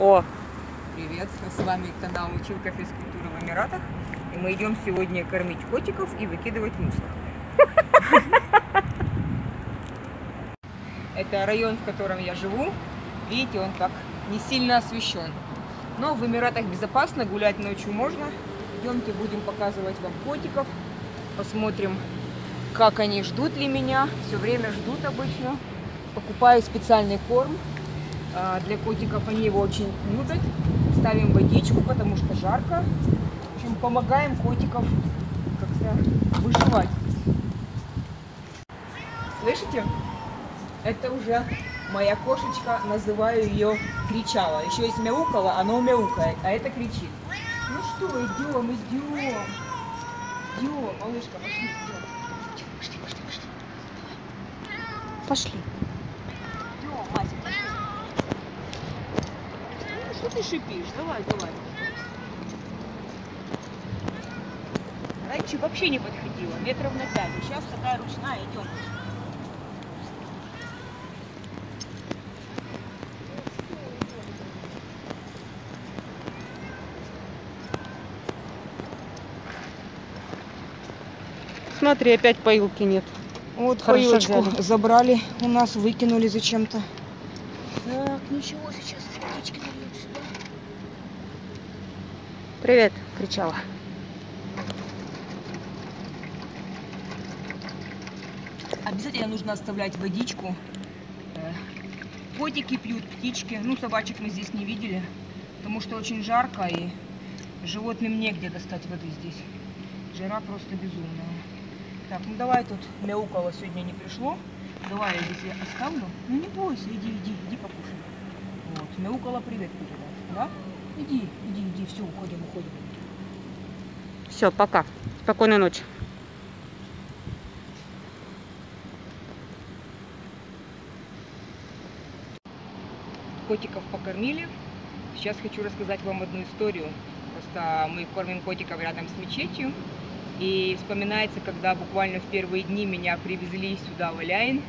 О, Привет, с вами канал Училка физкультуры в Эмиратах. И мы идем сегодня кормить котиков и выкидывать мусор. Это район, в котором я живу. Видите, он так не сильно освещен. Но в Эмиратах безопасно, гулять ночью можно. Идемте, будем показывать вам котиков. Посмотрим, как они ждут ли меня. Все время ждут обычно. Покупаю специальный корм. А, Для котиков они его очень любят. Ставим водичку, потому что жарко. В общем, помогаем котиков как-то выживать. Слышите? Это уже моя кошечка, называю ее кричала. Еще есть мяукала, оно мяукает, а это кричит. Ну что, идем, идем. Идем, малышка, пошли, идем. Пошли, пошли, пошли. пошли. Идем, Мася, пошли. Ну, что ты шипишь? Давай, давай. Раньше вообще не подходила, метров на пять. Сейчас такая ручная, идем. Смотри, опять поилки нет. Вот Хорошо поилочку взяли. забрали у нас, выкинули зачем-то. Так, ничего, сейчас водички нальем сюда. Привет, кричала. Обязательно нужно оставлять водичку. Э, Котики пьют, птички. Ну, собачек мы здесь не видели, потому что очень жарко и животным негде достать воды здесь. Жара просто безумная. Так, ну давай тут мяукало сегодня не пришло. Давай я здесь оставлю. Ну не бойся, иди, иди, иди покушай. Вот, мяукало привет передать, да? Иди, иди, иди, все, уходим, уходим. Все, пока. Спокойной ночи. котиков покормили. Сейчас хочу рассказать вам одну историю. Просто мы кормим котиков рядом с мечетью. И вспоминается, когда буквально в первые дни меня привезли сюда в Аляйн.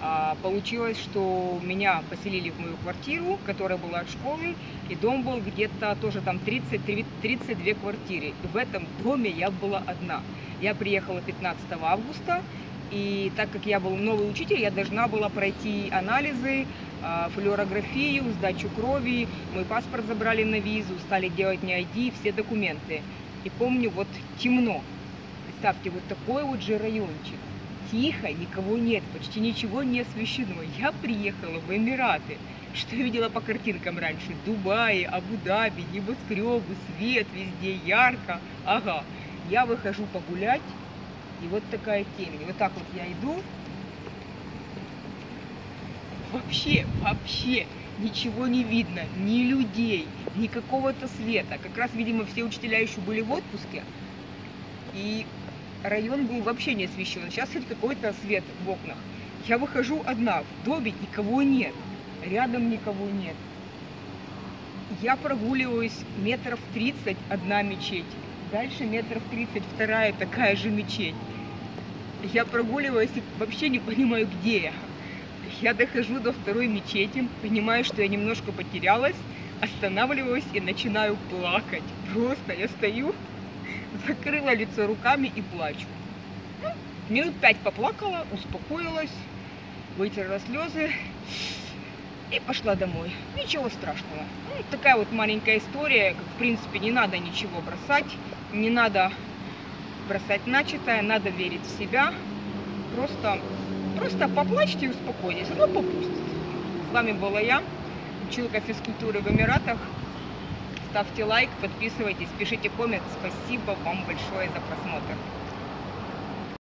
А, Получилось, что меня поселили в мою квартиру, которая была от школы, и дом был где-то тоже там 30, 32 квартиры. И в этом доме я была одна. Я приехала 15 августа, и так как я был новый учитель, я должна была пройти анализы, а, флюорографию, сдачу крови, мой паспорт забрали на визу, стали делать не ID, все документы. И помню, вот темно. Представьте, вот такой вот же райончик. Тихо, никого нет, почти ничего не освещено. Я приехала в Эмираты. Что я видела по картинкам раньше? Дубай, Абу-Даби, небоскребы, свет везде, ярко. Ага. Я выхожу погулять, и вот такая темень. Вот так вот я иду. Вообще, вообще ничего не видно. Ни людей, ни какого-то света. Как раз, видимо, все учителя еще были в отпуске. И район был вообще не освещен. Сейчас хоть какой-то свет в окнах. Я выхожу одна, в доме никого нет. Рядом никого нет. Я прогуливаюсь метров 30, одна мечеть. Дальше метров 30, вторая такая же мечеть. Я прогуливаюсь и вообще не понимаю, где я. Я дохожу до второй мечети, понимаю, что я немножко потерялась, останавливаюсь и начинаю плакать. Просто я стою, закрыла лицо руками и плачу. Ну, Минут пять поплакала, успокоилась, вытерла слезы и пошла домой. Ничего страшного. Ну, такая вот маленькая история. как, В принципе, не надо ничего бросать, не надо бросать начатое, надо верить в себя. Просто, просто поплачьте и успокойтесь, оно попустит. С вами была я, училка физкультуры в Эмиратах. Ставьте лайк, подписывайтесь, пишите коммент. Спасибо вам большое за просмотр.